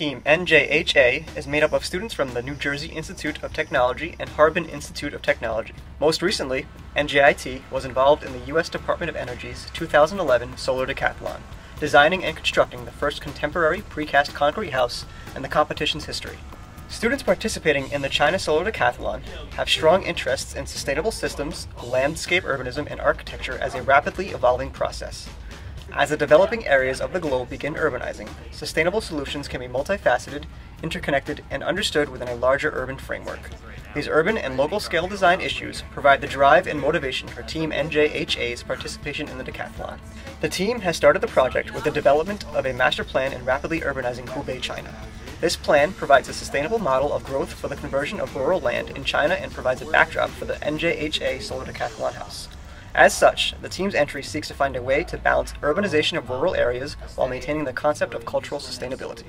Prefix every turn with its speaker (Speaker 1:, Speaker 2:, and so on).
Speaker 1: Team NJHA is made up of students from the New Jersey Institute of Technology and Harbin Institute of Technology. Most recently, NJIT was involved in the U.S. Department of Energy's 2011 Solar Decathlon, designing and constructing the first contemporary precast concrete house in the competition's history. Students participating in the China Solar Decathlon have strong interests in sustainable systems, landscape urbanism, and architecture as a rapidly evolving process. As the developing areas of the globe begin urbanizing, sustainable solutions can be multifaceted, interconnected, and understood within a larger urban framework. These urban and local scale design issues provide the drive and motivation for Team NJHA's participation in the decathlon. The team has started the project with the development of a master plan in rapidly urbanizing Hubei, China. This plan provides a sustainable model of growth for the conversion of rural land in China and provides a backdrop for the NJHA Solar Decathlon House. As such, the team's entry seeks to find a way to balance urbanization of rural areas while maintaining the concept of cultural sustainability.